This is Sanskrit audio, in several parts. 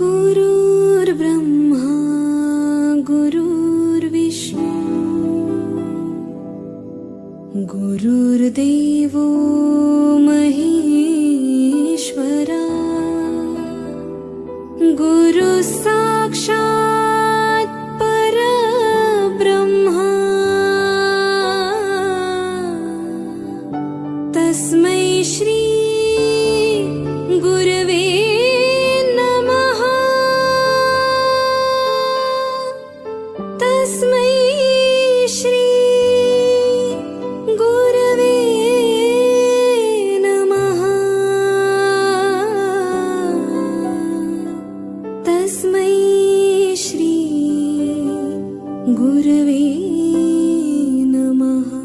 गुरुर्ब्रह्मा गुरुर्विष्णु गुरुर्देवो महेश्वरा। गुरुः साक्षात् परब्रह्मा तस्मै श्री गुरवे नमः।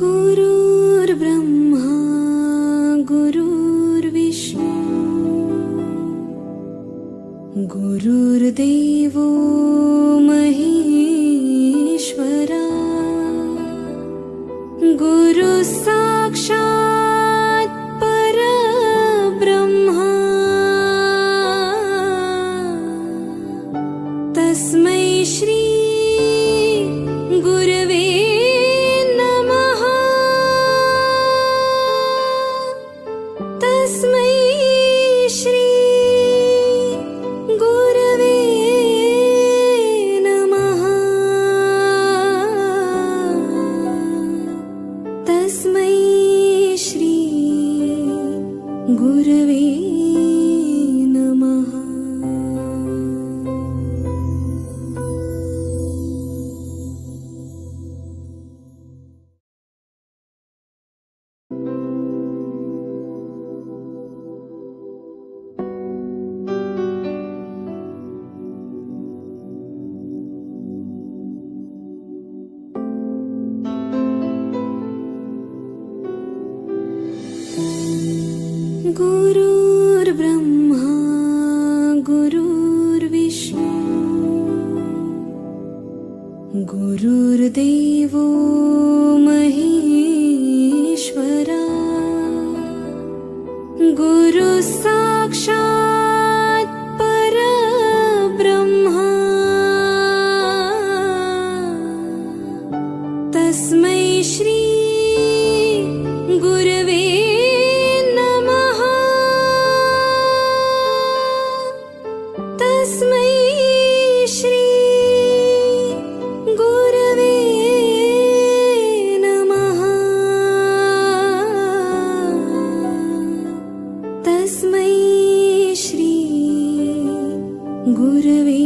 गुरुर्ब्रह्मा महेश्वरा। गुरुः साक्षात् परब्रह्मा। तस्मै श्री गुरवे गुरवे गुरुर्ब्रह्मा गुरुर्विष्णु। गुरुर्देवो महेश्वरा। गुरुः साक्षात् परब्रह्मा। तस्मै श्री गुरवे